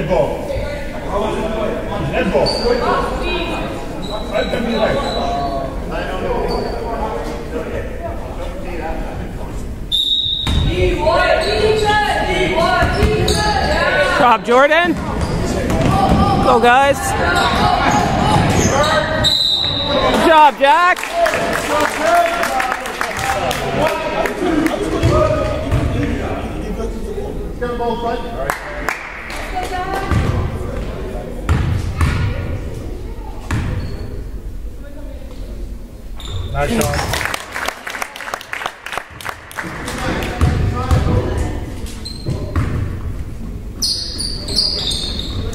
Head ball. Head ball. Right, give me right. Job, Jordan. Go, guys. Good job, Jack. Get them both right. Nice shot.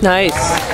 Nice.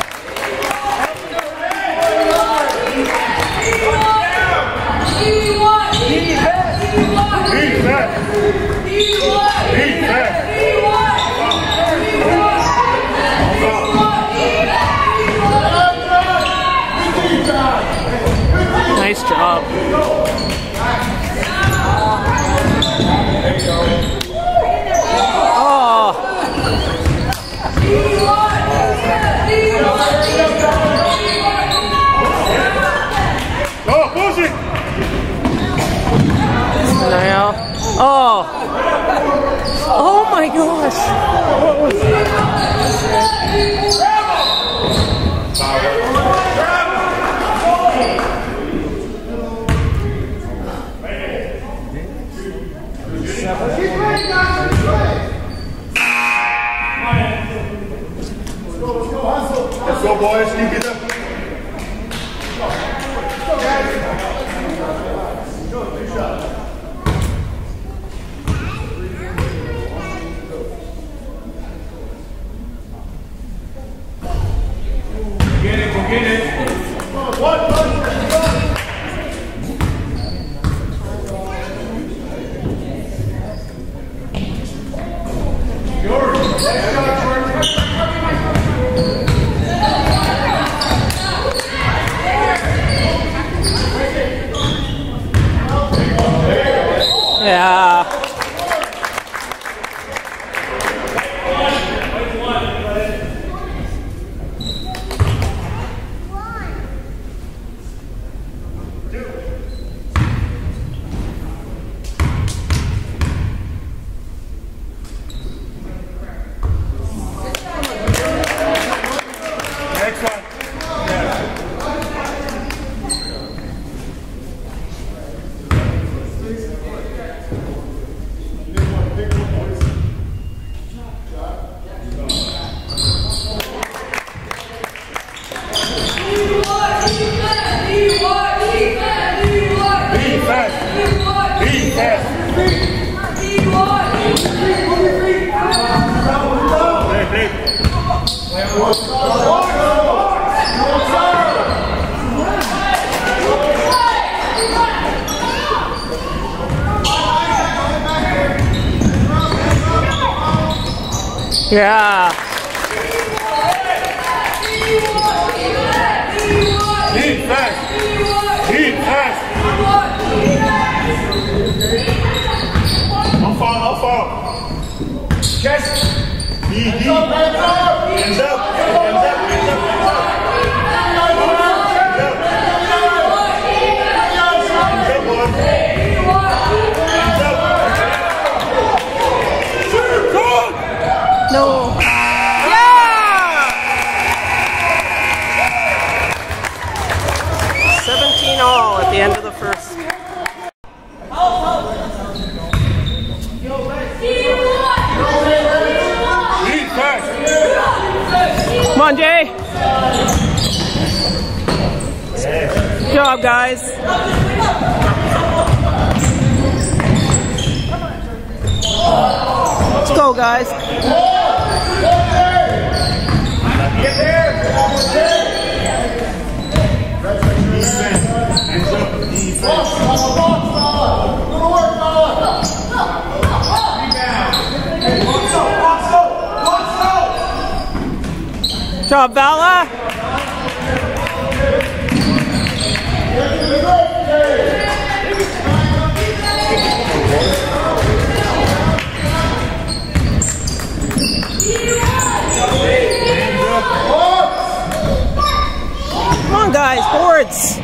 On, Jay. Good job, guys. Let's go, guys. Good job, Bella. Come on, guys, boards.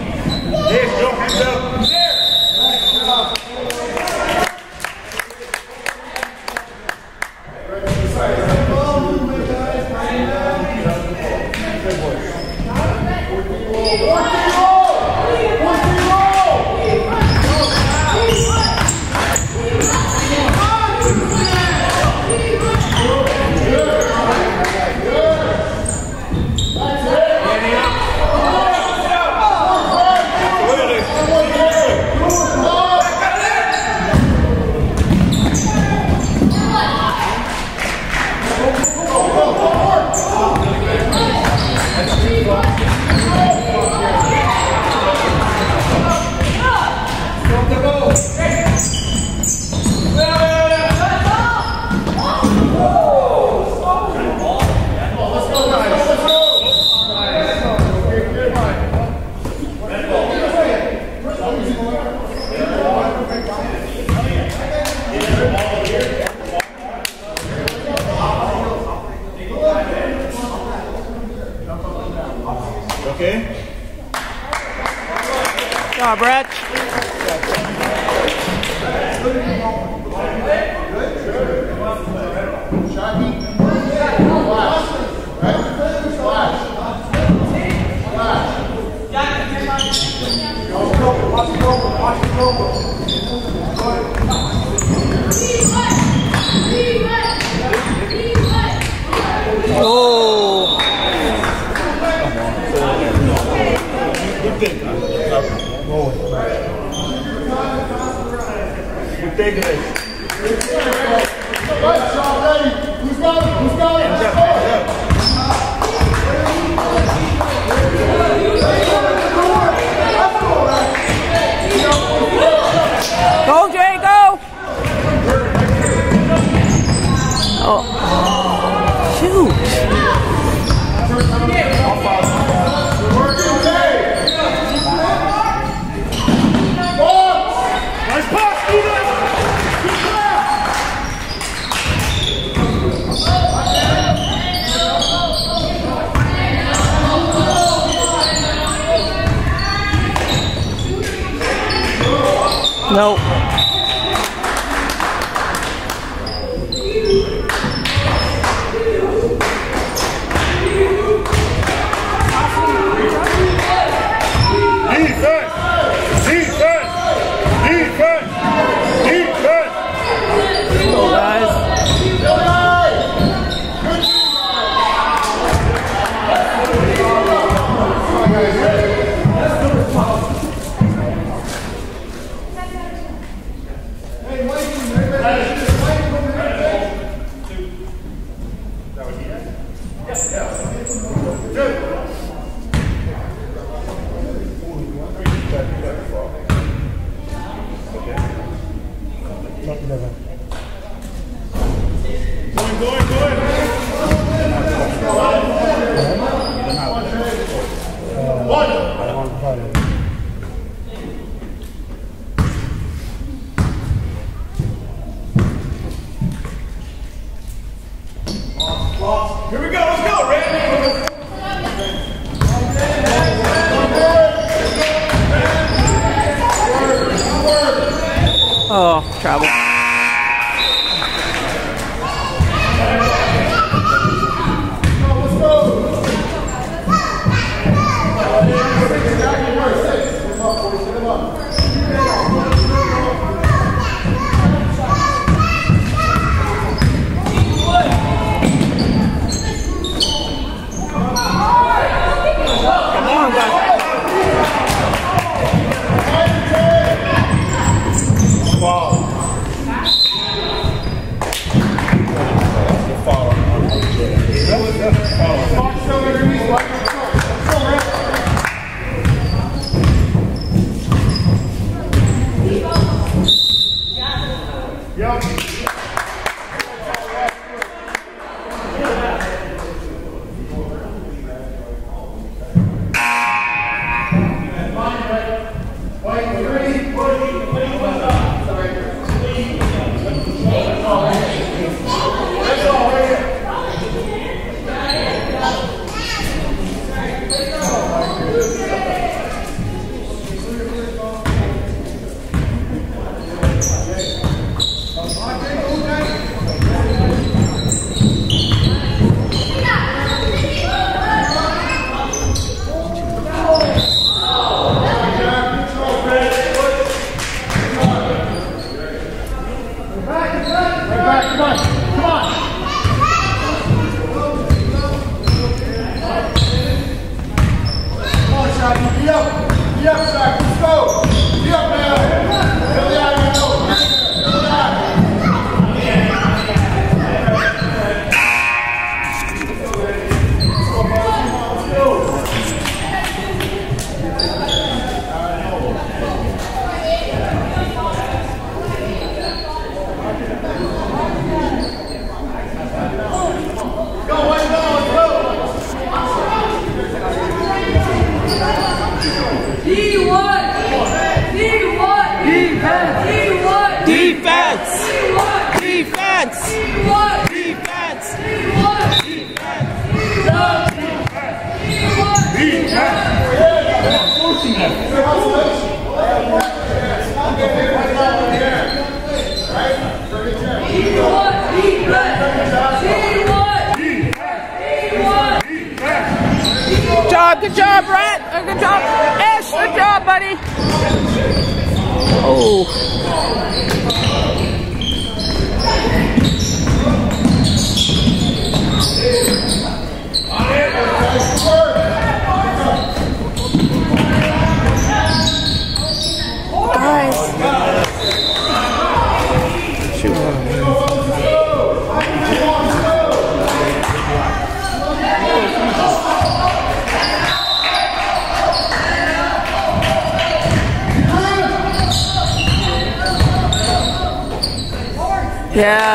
Whoa!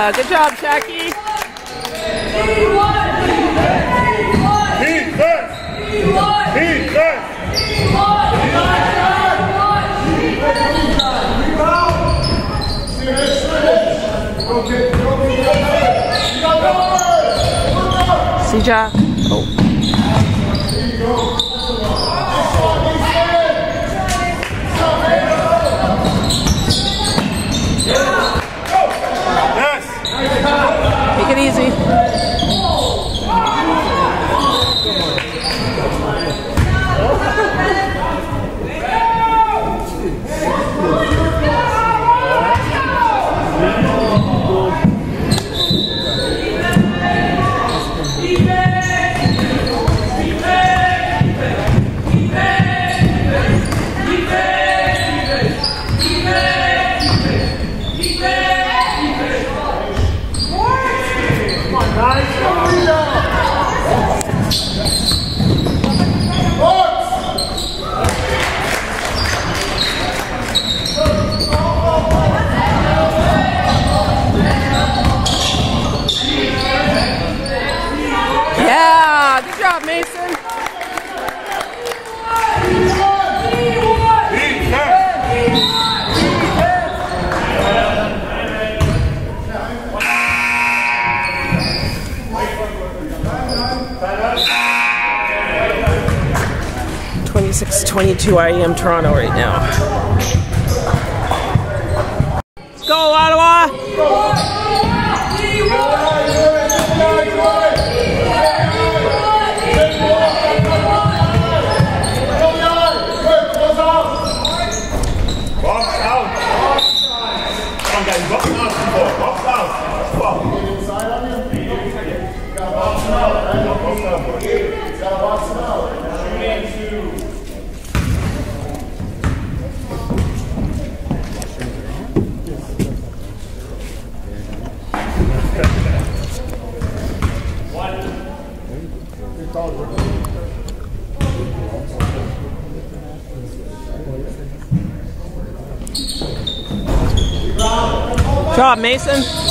Uh, good job, Jackie. See Jack. I am Toronto right now. Mason.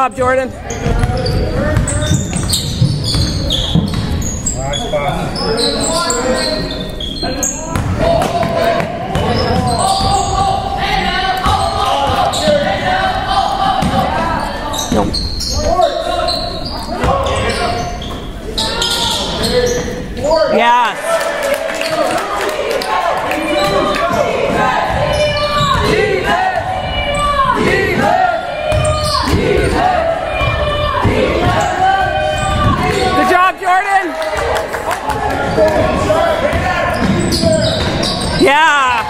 Job, Jordan. Nice pass. Yes. Good job, Jordan. Yeah.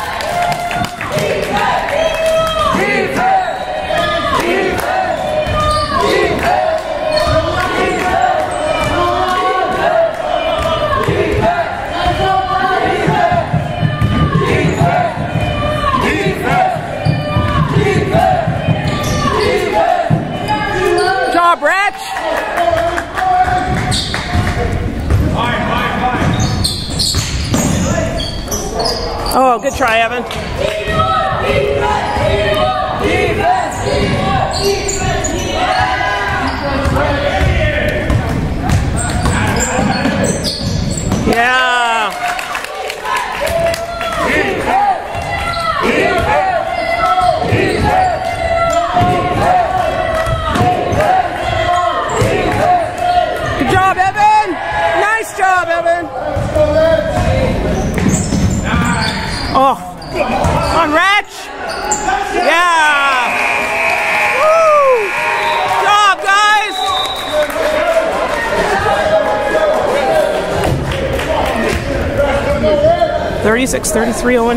Good job, Rich. Oh, good try, Evan. Yeah. Good job, Evan. Nice job, Evan. Oh, on Ratch. Yeah. Woo. Job, guys. Thirty-six, thirty-three, O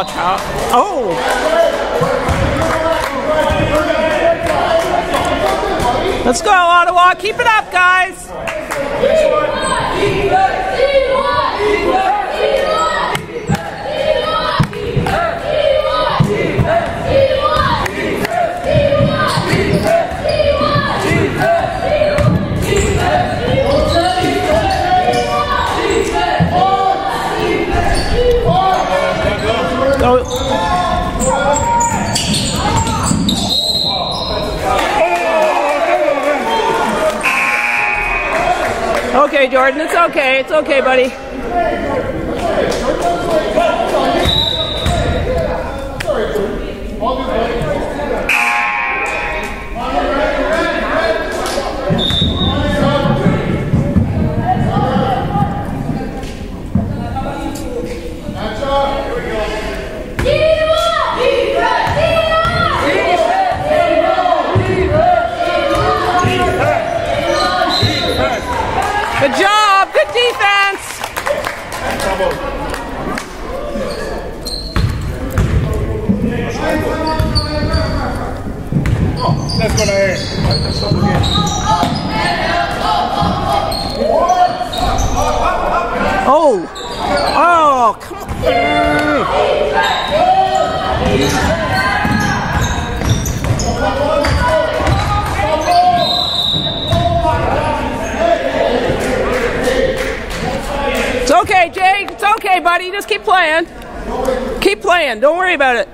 Oh, child. Oh. Let's go, Ottawa. Keep it up, guys. Go. Okay, Jordan, it's okay. It's okay, buddy. Good job. Good defense. Let's go there. Oh. Oh, come on. It's okay, Jake. It's okay, buddy. Just keep playing. Keep playing. Don't worry about it.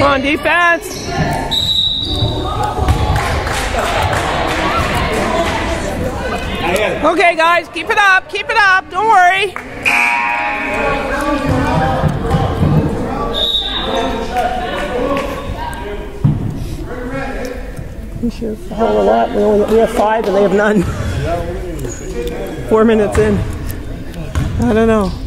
Come on, defense. Okay, guys, keep it up. Keep it up. Don't worry. We should foul a lot. We, only, we have five and they have none. Four minutes in. I don't know.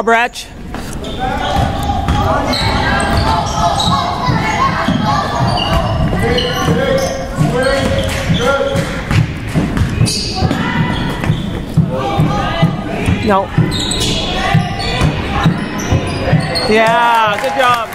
Job, Ratch. No. Yeah, good job.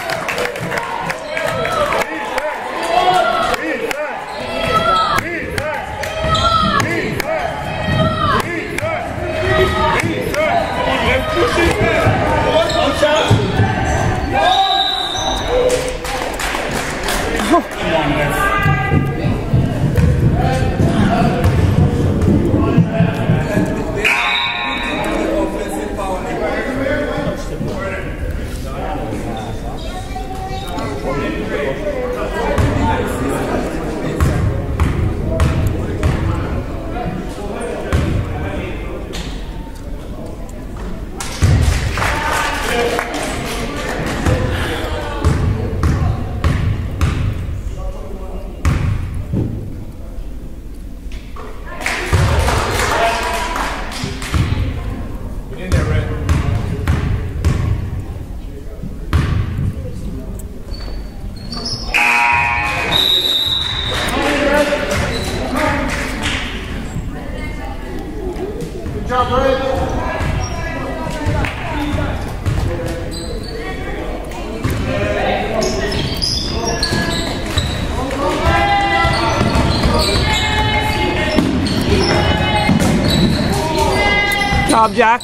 Job, Jack.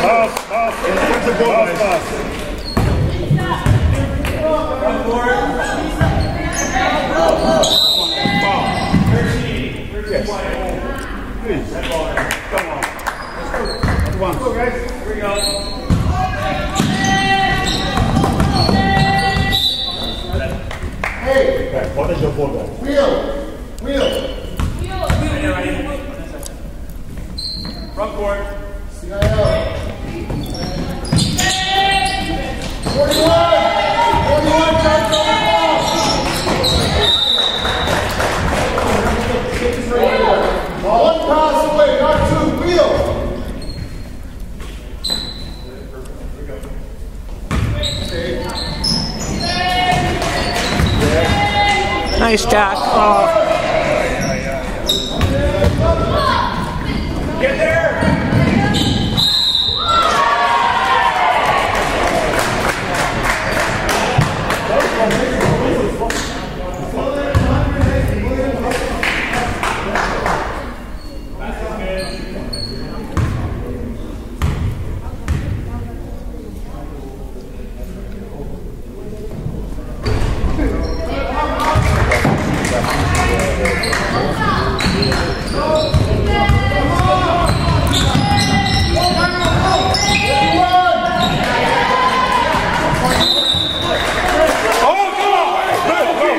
Pass, pass. It's a goal, pass. Hey, Right, what is your ball there? wheel, wheel. Front court. CIL. 41, 41, touch on the ball. One pass away, not two, wheel. Nice, Jack. Oh, Get there! Oh, come on! Go, go!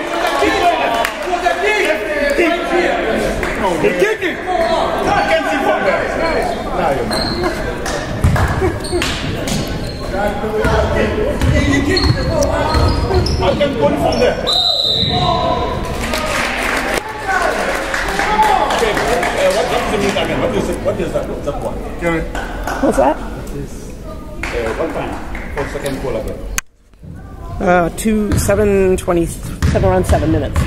Keep kicking! I can't see from there. Now you're man. I can put from there. What, what is? What it? What is that? What's? Uh, one time for second goal again. Uh, two, seven, twenty, seven around seven minutes.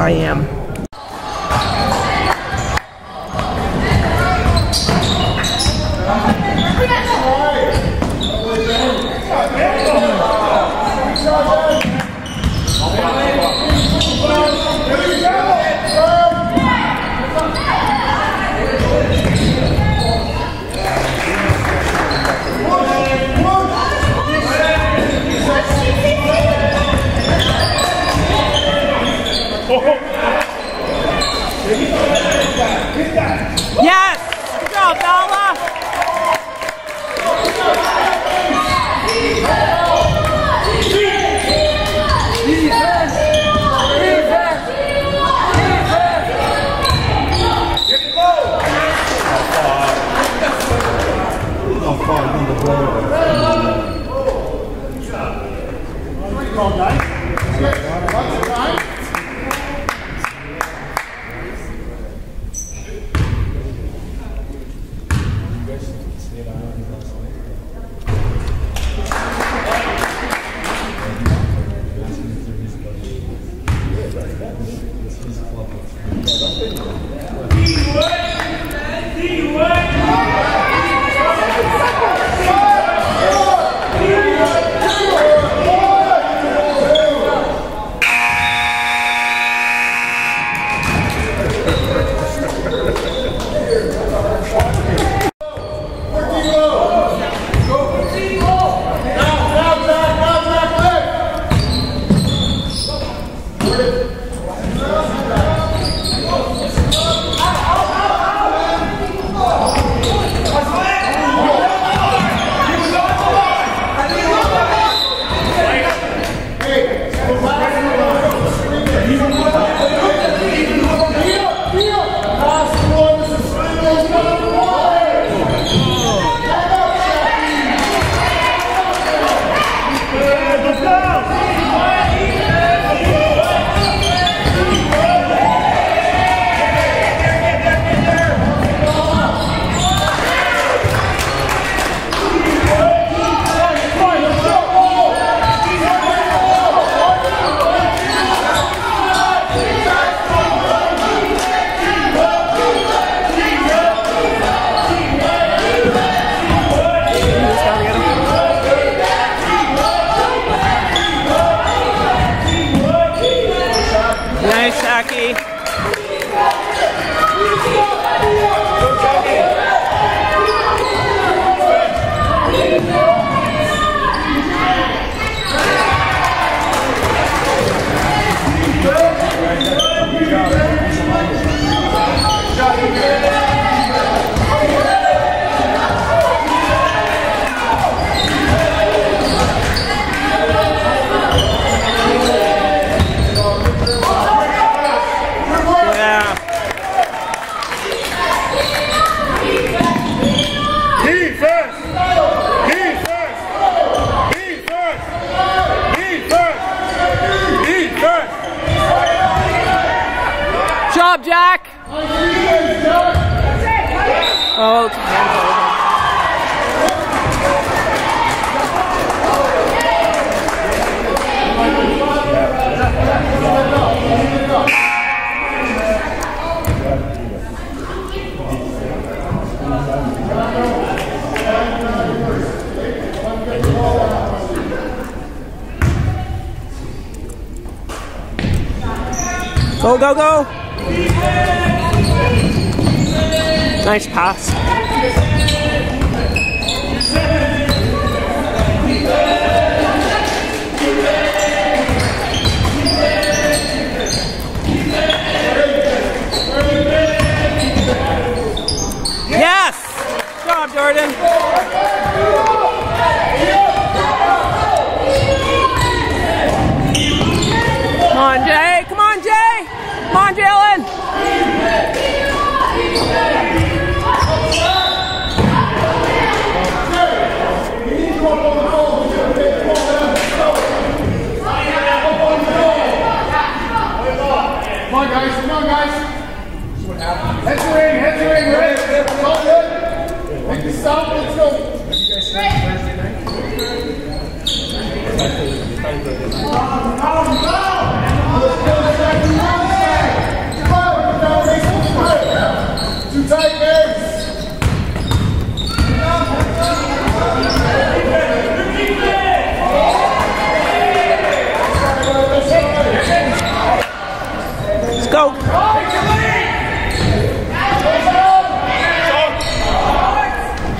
I am. Nice pass. Yes! Good job, Jordan. Come on, Jay. Come on, Jay. Come on, Jalen. Come on, guys. Come on, guys. Head to ring. Head to ring. Ready? It's all good. Make the stop. Let's go. Too tight, guys. Let's go. Yes! Good work, Jack. Come on, buddy. You got the ball. Let's see what- Oh, behind the foot.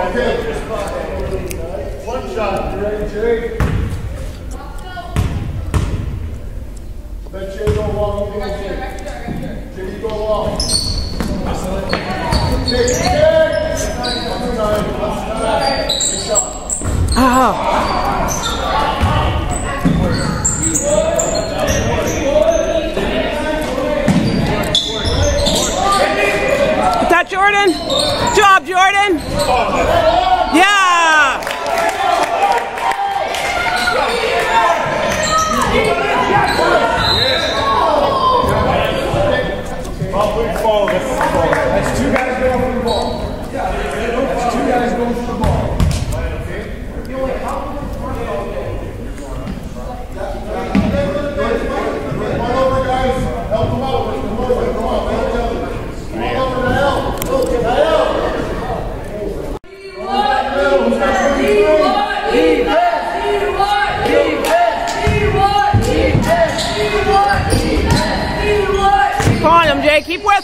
Okay. One shot. You ready, Jay? Let Jay go long. You go Jay. You go long. Ah. That Jordan. Job. Jordan? Yeah! keep working.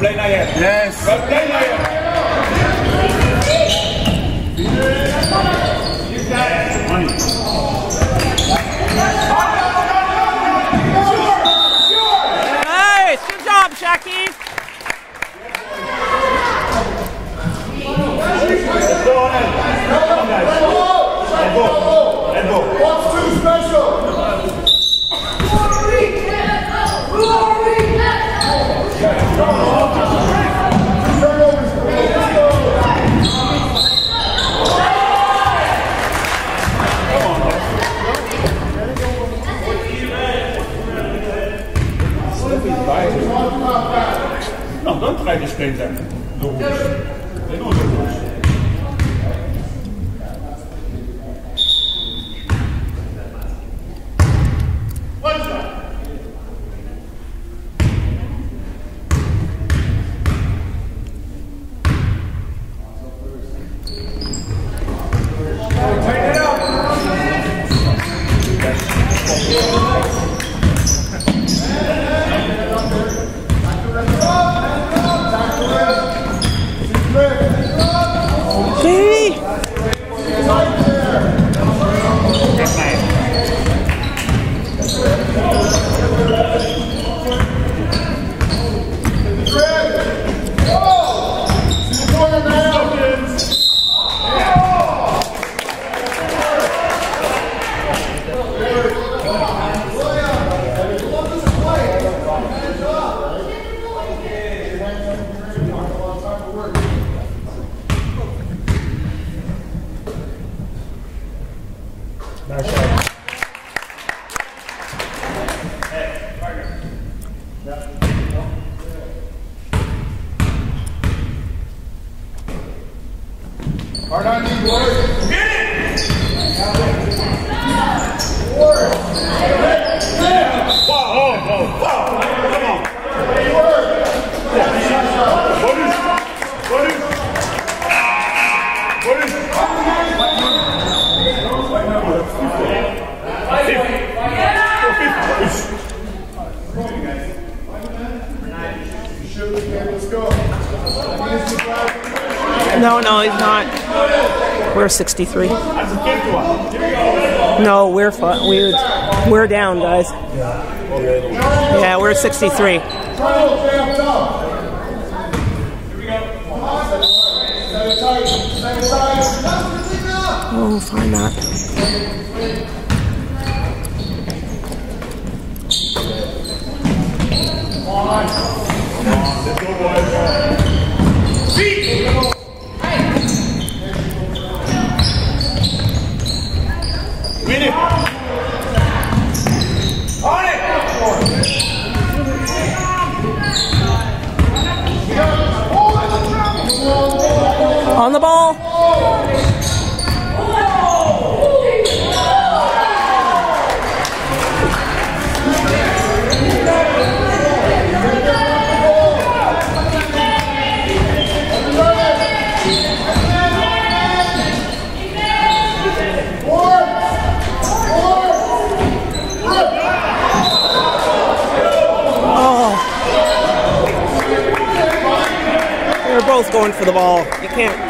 play I. Yes. Play I. No, no, he's not. We're 63. No, we're we're we're down, guys. Yeah, we're 63. Oh, fine, not. Come on. On the ball. Oh. both going for the ball. You can't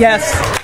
Yes.